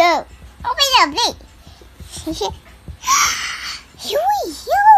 go. Open up, Here we go.